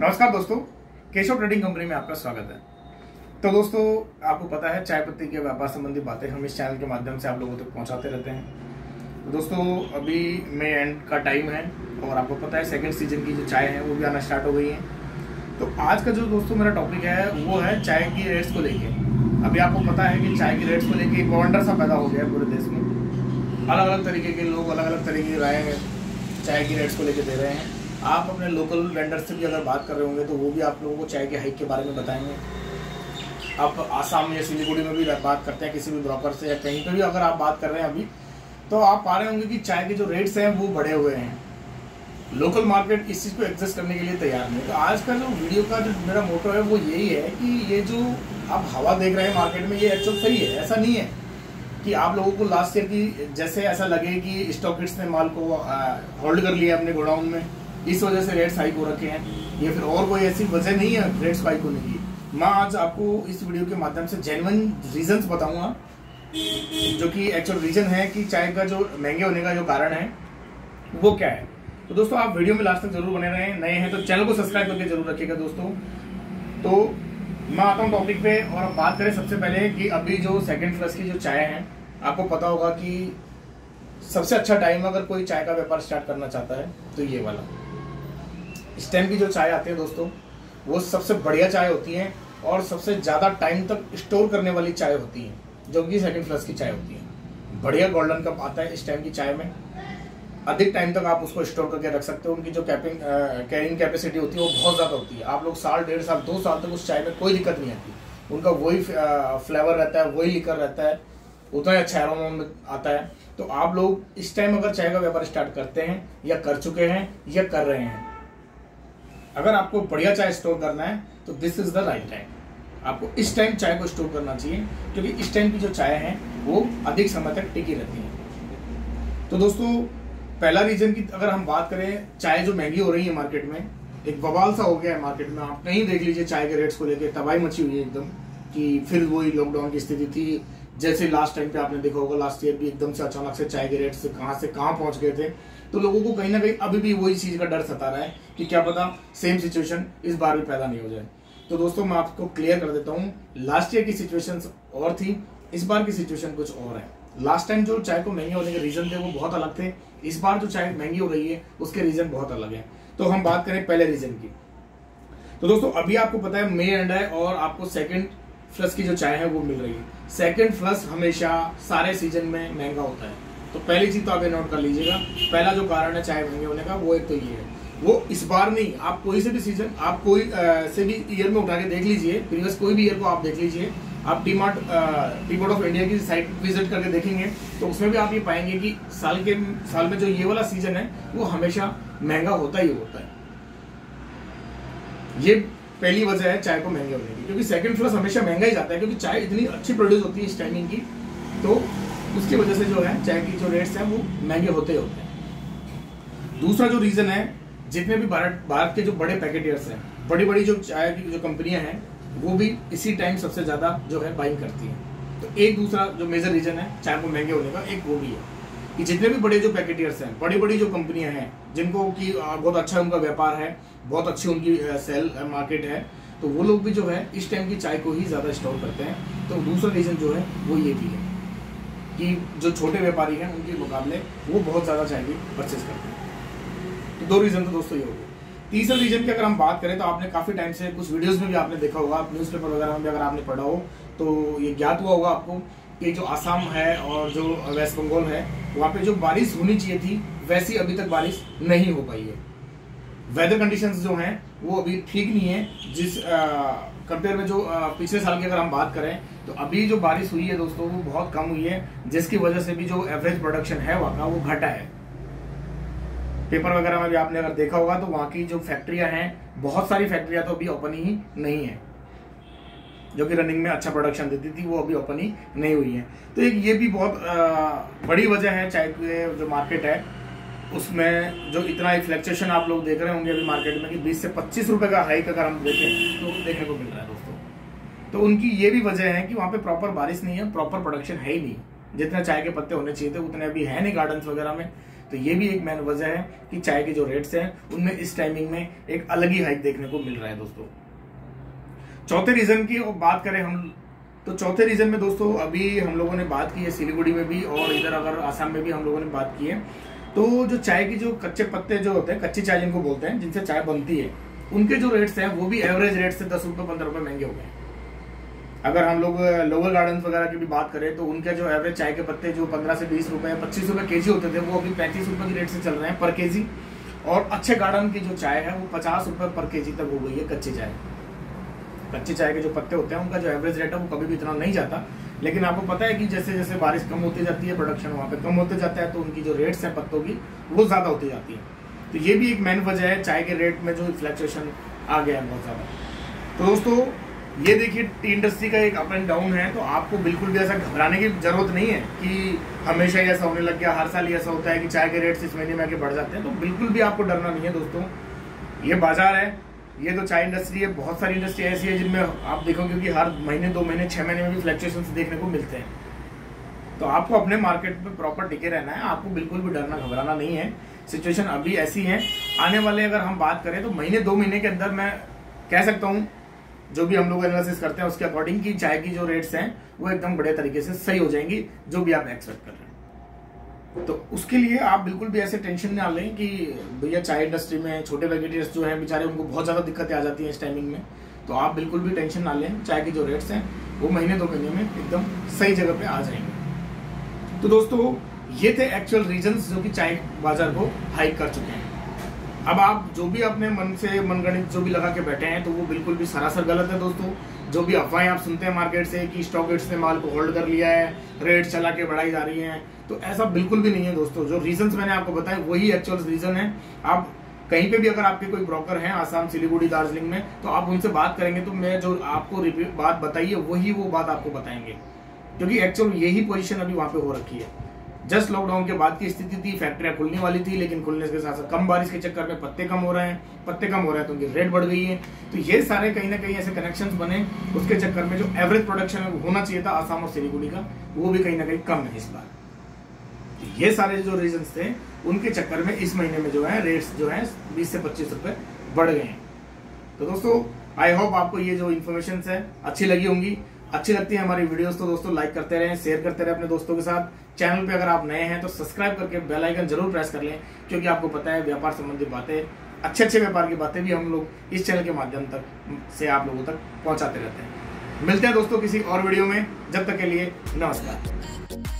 नमस्कार दोस्तों, Keshav trading company में आपका स्वागत है। तो दोस्तों, आपको पता है, चाय पत्ती के व्यापार संबंधी बातें हम इस चैनल के माध्यम से आप लोगों तक तो पहुंचाते रहते हैं। तो दोस्तों, अभी मई एंड का टाइम है और आपको पता है सेकेंड सीज़न की जो चाय है, वो भी आना स्टार्ट हो गई है। तो आज का जो दोस्तों मेरा टॉपिक है, वो है चाय की रेट्स को लेके। अभी आपको पता है कि चाय की रेट्स को लेके एक वॉन्डर सा पैदा हो गया है पूरे देश में। अलग अलग तरीके के लोग अलग अलग तरीके की राय चाय की रेट्स को लेके दे रहे हैं। आप अपने लोकल वेंडर से भी अगर बात कर रहे होंगे तो वो भी आप लोगों को चाय के हाइक के बारे में बताएँगे। आप आसाम या सिलीगुड़ी में भी बात करते हैं, किसी भी ब्रोकर से या कहीं पर भी अगर आप बात कर रहे हैं अभी तो आप पा रहे होंगे कि चाय के जो रेट्स हैं, वो बढ़े हुए हैं। लोकल मार्केट इस चीज़ को एग्जिस्ट करने के लिए तैयार नहीं तो आज का जो वीडियो का जो मेरा मोटो है, वो यही है कि ये जो आप हवा देख रहे हैं मार्केट में, ये एक्चुअल सही है, ऐसा नहीं है कि आप लोगों को लास्ट ईयर की जैसे ऐसा लगे कि स्टॉकिट्स ने माल को होल्ड कर लिया अपने गोडाउन में। इस वजह से रेट्स हाइक हो रखे हैं। या फिर और कोई ऐसी वजह नहीं है रेट्स हाइक होने की। मैं आज आपको इस वीडियो के माध्यम से जेनवन रीजंस बताऊँगा, जो कि एक्चुअल रीजन है कि चाय का जो महँगे होने का जो कारण है, वो क्या है। तो दोस्तों, आप वीडियो में लास्ट तक ज़रूर बने रहे। नए हैं तो चैनल को सब्सक्राइब करके ज़रूर रखिएगा दोस्तों। तो मैं आता हूँ टॉपिक पे और बात करें सबसे पहले कि अभी जो सेकंड फ्लस की जो चाय है, आपको पता होगा कि सबसे अच्छा टाइम अगर कोई चाय का व्यापार स्टार्ट करना चाहता है तो ये वाला। इस टाइम की जो चाय आती है दोस्तों, वो सबसे बढ़िया चाय होती है और सबसे ज़्यादा टाइम तक स्टोर करने वाली चाय होती है, जो कि सेकंड फ्लस की चाय होती है। बढ़िया गोल्डन कप आता है इस टाइम की चाय में। अधिक टाइम तक आप उसको स्टोर करके रख सकते हो, उनकी जो कैपिंग कैरिंग कैपेसिटी होती है वो बहुत ज़्यादा होती है। आप लोग साल, डेढ़ साल, दो साल तक उस चाय में कोई दिक्कत नहीं आती। उनका वही फ्लेवर रहता है, वही लिकर रहता है, उतना ही अच्छा एरोमा में आता है। तो आप लोग इस टाइम अगर चाय का व्यापार स्टार्ट करते हैं, या कर चुके हैं, या कर रहे हैं अगर आपको बढ़िया चाय स्टोर करना है तो this is the right time आपको इस टाइम चाय को स्टोर करना चाहिए, क्योंकि इस टाइम की जो चाय है, वो अधिक समय तक टिकी रहती है। तो दोस्तों, पहला रीजन की अगर हम बात करें, चाय जो महँगी हो रही है मार्केट में, एक बवाल सा हो गया है मार्केट में, आप कहीं देख लीजिए चाय के रेट्स को लेकर तबाही मची हुई है एकदम, कि फिर वही लॉकडाउन की स्थिति थी। जैसे लास्ट टाइम पे आपने देखा होगा लास्ट ईयर भी एकदम से अचानक से चाय के रेट्स कहाँ से कहाँ पहुँच गए थे। तो लोगों को कहीं ना कहीं अभी भी वही चीज़ का डर सता रहा है कि क्या पता सेम सिचुएशन इस बार भी पैदा नहीं हो जाए। तो दोस्तों, मैं आपको क्लियर कर देता हूँ लास्ट ईयर की सिचुएशन और थी, इस बार की सिचुएशन कुछ और है। लास्ट टाइम जो चाय को महँगे होने के रीजन थे, वो बहुत अलग थे। इस बार जो चाय महँगी हो रही है, उसके रीजन बहुत अलग है। तो हम बात करें पहले रीजन की। तो दोस्तों, अभी आपको पता है मे एंड है और आपको सेकंड फ्लस की जो चाय है, वो मिल रही है। सेकंड फ्लस हमेशा सारे सीज़न में महँगा होता है। तो पहली चीज़ तो आप नोट कर लीजिएगा। पहला जो कारण है चाय महँगे होने का वो एक तो ये है। वो इस बार नहीं आप कोई से भी सीज़न आप कोई आ, से भी ईयर में उठा के देख लीजिए प्रीवियस कोई भी ईयर को आप देख लीजिए। आप tea mart tea board of India की साइट विज़िट करके देखेंगे तो उसमें भी आप ये पाएँगे कि साल के साल में जो ये वाला सीज़न है वो हमेशा महँगा होता ही होता है। ये पहली वजह है चाय को महँगे होने की क्योंकि सेकंड फ्लस हमेशा महँगा ही जाता है क्योंकि चाय इतनी अच्छी प्रोड्यूस होती है इस टाइमिंग की तो उसकी वजह से जो है चाय की जो रेट्स हैं, वो महँगे होते ही होते हैं। दूसरा जो रीजन है, जितने भी भारत भारत के जो बड़े पैकेटियर्स हैं बड़ी बड़ी जो चाय की जो कंपनियाँ हैं, वो भी इसी टाइम सबसे ज़्यादा जो है बाइंग करती हैं। तो एक दूसरा जो मेजर रीजन है, चाय को महँगे होने का, एक वो भी है कि जितने भी बड़े जो पैकेटियर्स हैं बड़ी बड़ी जो कंपनियाँ हैं, जिनको की बहुत अच्छा उनका व्यापार है, बहुत अच्छी उनकी सेल मार्केट है तो वो लोग भी जो है, इस टाइम की चाय को ही ज़्यादा स्टॉक करते हैं। तो दूसरा रीज़न जो है, वो ये भी है। कि जो छोटे व्यापारी हैं, उनके मुकाबले वो बहुत ज़्यादा भी परचेज करते हैं तो दो रीज़न तो दोस्तों ये हो गए। तीसरा रीजन की अगर हम बात करें तो आपने काफ़ी टाइम से कुछ वीडियोज़ में भी आपने देखा होगा न्यूज़पेपर वगैरह में भी अगर आपने पढ़ा हो तो ये ज्ञात हुआ होगा आपको कि जो आसाम है और जो वेस्ट बंगाल है, वहाँ पे जो बारिश होनी चाहिए थी, वैसी अभी तक बारिश नहीं हो पाई है। वेदर कंडीशंस जो हैं, वो अभी ठीक नहीं है, जिस कंपेयर में जो पिछले साल की अगर हम बात करें तो अभी जो बारिश हुई है दोस्तों, वो बहुत कम हुई है, जिसकी वजह से भी जो एवरेज प्रोडक्शन है वहाँ का, वो घटा है। पेपर वगैरह में भी आपने अगर देखा होगा तो वहाँ की जो फैक्ट्रियाँ हैं, बहुत सारी फैक्ट्रियाँ तो अभी ओपन ही नहीं है। जो कि रनिंग में अच्छा प्रोडक्शन देती थी, वो अभी ओपन ही नहीं हुई है। तो एक ये भी बहुत बड़ी वजह है चाय जो मार्केट है उसमें जो इतना एक फ्लैक्चुएशन आप लोग देख रहे होंगे अभी मार्केट में कि 20 से 25 रुपए का हाइक अगर हम देखें तो देखने को मिल रहा है दोस्तों। तो उनकी ये भी वजह है कि वहाँ पे प्रॉपर बारिश नहीं है प्रॉपर प्रोडक्शन है ही नहीं। जितने चाय के पत्ते होने चाहिए थे, उतने अभी है नहीं गार्डन वगैरह में। तो ये भी एक मेन वजह है कि चाय के जो रेट्स हैं, उनमें इस टाइमिंग में एक अलग ही हाइक देखने को मिल रहा है दोस्तों। चौथे रीजन की बात करें हम तो चौथे रीजन में दोस्तों अभी हम लोगों ने बात की है सिलीगुड़ी में भी और इधर अगर आसाम में भी हम लोगों ने बात की है। तो जो चाय की जो कच्चे पत्ते जो होते हैं, कच्ची चाय जिनको बोलते हैं, जिनसे चाय बनती है, उनके जो रेट्स हैं, वो भी एवरेज रेट से दस रुपए, पंद्रह रुपए महँगे हो गए अगर हम लोग लोअर गार्डन वगैरह की भी बात करें तो उनके जो एवरेज चाय के पत्ते जो पंद्रह से बीस रुपए, पच्चीस रुपए के जी होते थे, वो अभी पैंतीस रुपए के रेट से चल रहे हैं पर के जी और अच्छे गार्डन की जो चाय है, वो पचास रुपए पर के जी तक हो गई है कच्ची चाय। कच्ची चाय के जो पत्ते होते हैं, उनका जो एवरेज रेट है, वो कभी भी इतना नहीं जाता। लेकिन आपको पता है कि जैसे जैसे बारिश कम होती जाती है प्रोडक्शन वहाँ पे कम होते जाता है तो उनकी जो रेट्स हैं पत्तों की, वो ज़्यादा होती जाती है। तो ये भी एक मेन वजह है, चाय के रेट में जो फ्लैक्चुएशन आ गया है बहुत ज़्यादा। तो दोस्तों, ये देखिए टी इंडस्ट्री का एक अप एंड डाउन है तो आपको बिल्कुल भी ऐसा घबराने की ज़रूरत नहीं है कि हमेशा ही ऐसा होने लग गया, हर साल ही ऐसा होता है कि चाय के रेट्स इस महीने में आके बढ़ जाते हैं तो बिल्कुल भी आपको डरना नहीं है दोस्तों। ये बाज़ार है ये तो चाय इंडस्ट्री है, बहुत सारी इंडस्ट्री ऐसी है जिनमें आप देखोगे कि हर महीने, दो महीने, छह महीने में भी फ्लक्चुएशन देखने को मिलते हैं। तो आपको अपने मार्केट में प्रॉपर टिके रहना है, आपको बिल्कुल भी डरना, घबराना नहीं है। सिचुएशन अभी ऐसी है। आने वाले अगर हम बात करें तो महीने, दो महीने के अंदर मैं कह सकता हूँ, जो भी हम लोग एनालिसिस करते हैं, उसके अकॉर्डिंग की चाय की जो रेट्स हैं, वो एकदम बड़े तरीके से सही हो जाएँगी, जो भी आप एक्सपेक्ट कर रहे हैं। तो उसके लिए आप बिल्कुल भी ऐसे टेंशन ना लें कि भैया चाय इंडस्ट्री में छोटे वेजिटेरियंस जो हैं, बेचारे उनको बहुत ज़्यादा दिक्कतें आ जाती हैं इस टाइमिंग में। तो आप बिल्कुल भी टेंशन ना लें, चाय के जो रेट्स हैं, वो महीने दो महीने में एकदम सही जगह पे आ जाएँगे। तो दोस्तों, ये थे एक्चुअल रीजंस जो कि चाय बाज़ार को हाइक कर चुके हैं। अब आप जो भी अपने मन से मनगणित जो भी लगा के बैठे हैं तो वो बिल्कुल भी सरासर गलत है दोस्तों। जो भी अफवाहें आप सुनते हैं मार्केट से कि स्टॉकेट्स ने माल को होल्ड कर लिया है रेट चला के बढ़ाई जा रही है तो ऐसा बिल्कुल भी नहीं है दोस्तों। जो रीजन मैंने आपको बताया वही एक्चुअल रीजन है। आप कहीं पे भी अगर आपके कोई ब्रोकर हैं आसाम, सिलीगुड़ी, दार्जिलिंग में तो आप उनसे बात करेंगे तो मैं जो आपको बात बताइए वही वो बात आपको बताएँगे। क्योंकि एक्चुअल यही पोजीशन अभी वहाँ पे हो रखी है। जस्ट लॉकडाउन के बाद की स्थिति थी फैक्ट्रियाँ खुलने वाली थी, लेकिन खुलने के साथ साथ कम बारिश के चक्कर में पत्ते कम हो रहे हैं, पत्ते कम हो रहे हैं तो उनकी रेट बढ़ गई है। तो ये सारे कहीं ना कहीं ऐसे कनेक्शन बने, उसके चक्कर में जो एवरेज प्रोडक्शन होना चाहिए था आसाम और सिलीगुड़ी का, वो भी कहीं ना कहीं कम है इस बार। तो ये सारे जो रीजन थे, उनके चक्कर में इस महीने में जो है रेट्स जो है बीस से पच्चीस रुपए बढ़ गए हैं। तो दोस्तों आई होप आपको ये जो इन्फॉर्मेशन है, अच्छी लगी होंगी। अच्छी लगती है हमारी वीडियोस तो दोस्तों लाइक करते रहे शेयर करते रहे अपने दोस्तों के साथ। चैनल पे अगर आप नए हैं तो सब्सक्राइब करके बेल आइकन ज़रूर प्रेस कर लें, क्योंकि आपको पता है व्यापार संबंधी बातें अच्छे अच्छे व्यापार की बातें भी हम लोग इस चैनल के माध्यम तक, से आप लोगों तक पहुँचाते रहते हैं। मिलते हैं दोस्तों किसी और वीडियो में, जब तक के लिए नमस्कार।